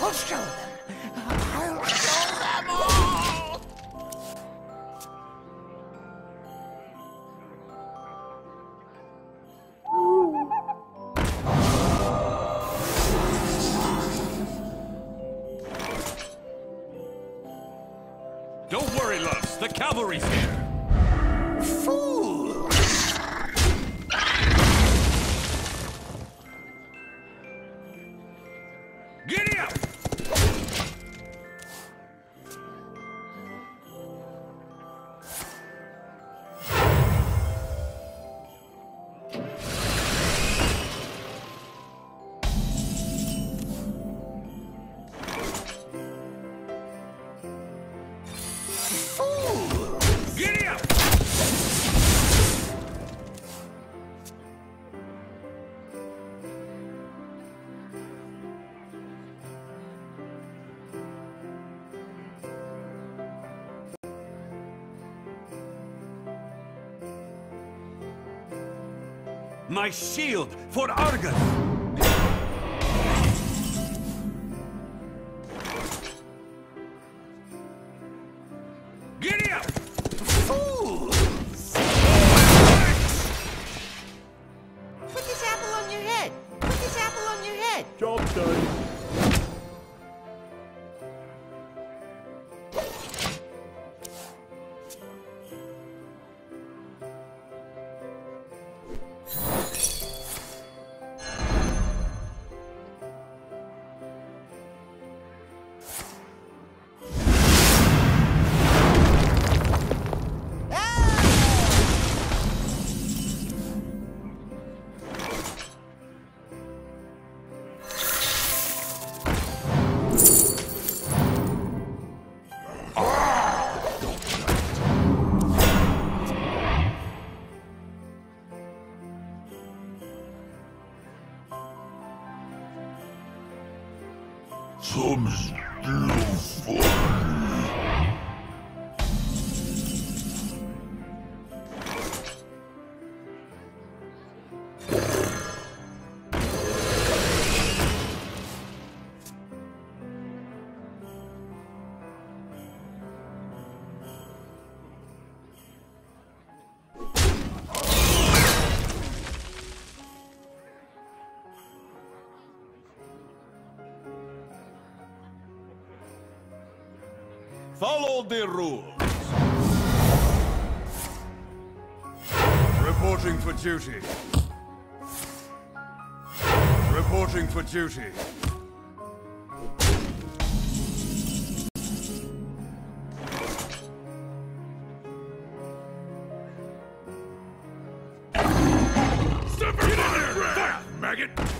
I'll show them. I'll show them all. Don't worry, loves. The cavalry's here. My shield for Argus! Giddy up! Fools! Put this apple on your head. Put this apple on your head. Job done. Some still funny. Follow the rules. Reporting for duty. Reporting for duty. Step in there, fat maggot!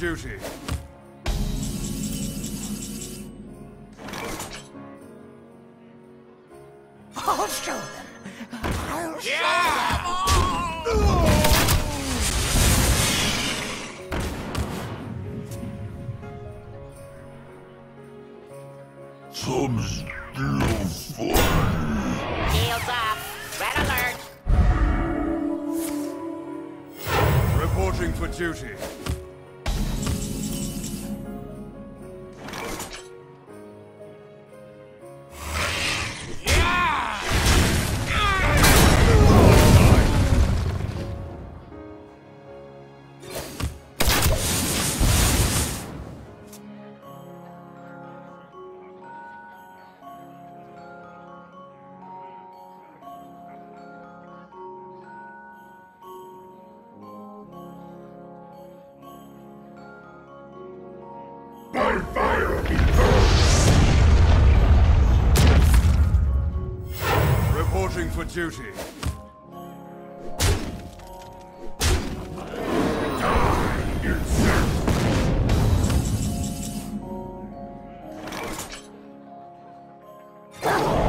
Duty. I'll show them. I'll show them all. Some still funny. Shields up. Red alert. Reporting for duty. reporting for duty. Die,